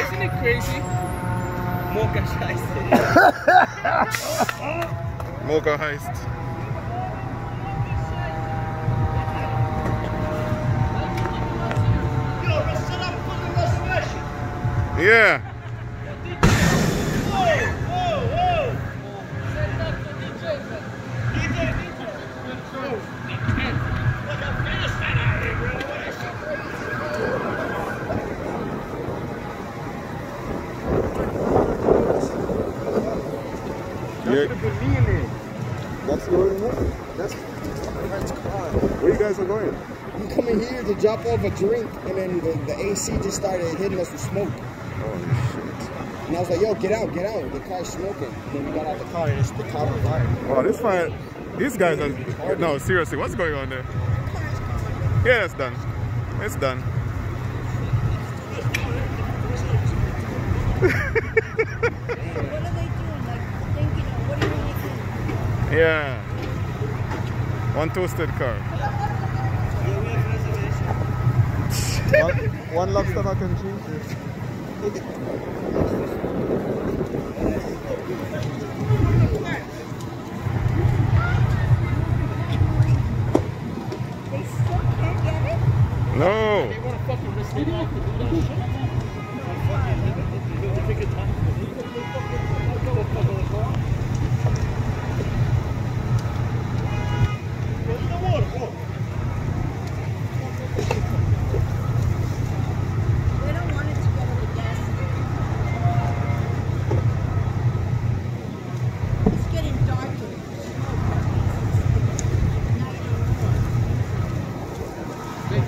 Isn't it crazy? Mocha Scheiße. Mocha heist. Yeah. Yeah. That's the That's my friend's car. Where you guys are going? I'm coming here to drop off a drink, and then the, the AC just started hitting us with smoke. Shit. And I was like, yo, get out, get out. The car's smoking. And then we got out the car, and it's the car on fire. Wow, this fire. These guys are. No, seriously, what's going on there? Yeah, it's done. It's done. What are they doing? Like thinking of what do you want to do? Yeah. One toasted car. one, one lobster mac and cheese. No. They want to fucking risk their life to do that shit. They don't want it to go to the gas station. It's getting darker. Night Also no water. Now we're going. Now we're going. Darker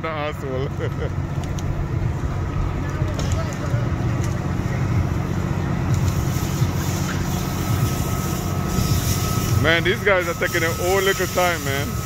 than asshole. man, these guys are taking their own little time, man.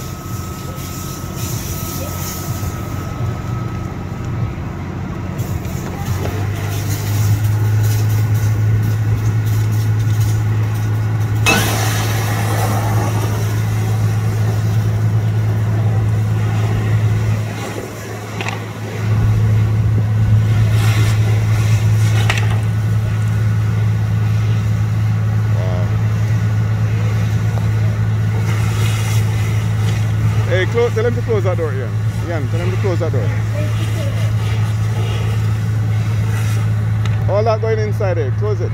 Hey, close, tell him to close that door, Ian. Ian, tell him to close that door. All that going inside there, close it.